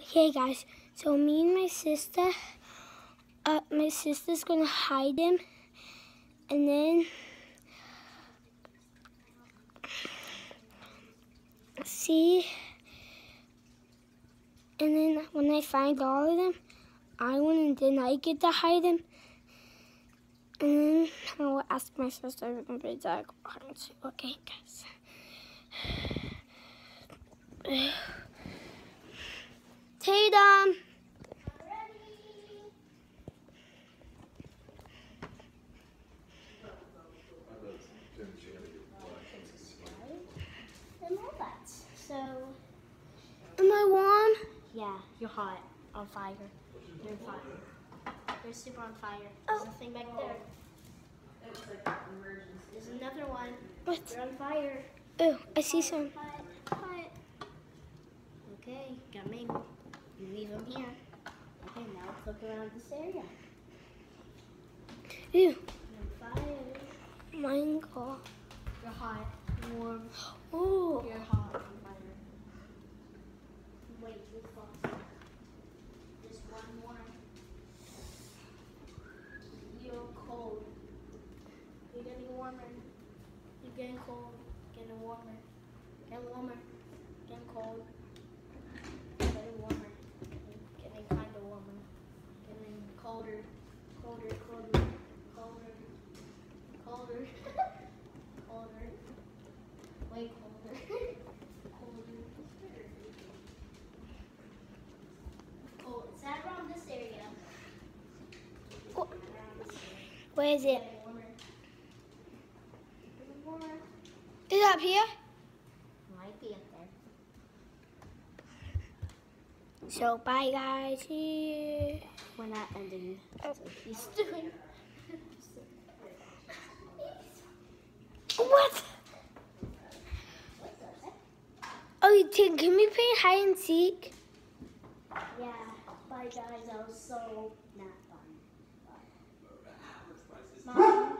hey guys, so me and my sister, uh, my sister's gonna hide him, and then see, and then when I find all of them, I win, and then I get to hide him. And then I'll ask my sister to be back behind. Okay, guys. Tatum. And all that. So, Am I warm? Yeah, you're hot. On fire. You're on fire. You're super on fire. There's Oh. nothing back there. There's another one. What? You're on fire. Oh, I see some. Hot, hot. Okay, got me. You leave him here. Okay, now let's look around this area. Ew, You're on fire. mango. You're hot. Warm. Oh, You're hot Wait, too close. Just one more. You're cold. You're getting warmer. You're getting cold. Getting warmer. Getting warmer. Getting cold. Getting warmer. Getting kind of warmer. Getting. Colder, colder, colder, colder, colder. Way colder. colder. Oh, it's not around this area. Oh. Around this area. Where is it? Getting warmer. Getting warmer. Is it up here? Might be up there. So bye guys. We're not ending. Oh. So he's doing. What? Oh, you think, can we play hide and seek? Yeah. Bye guys. I was so not Mom.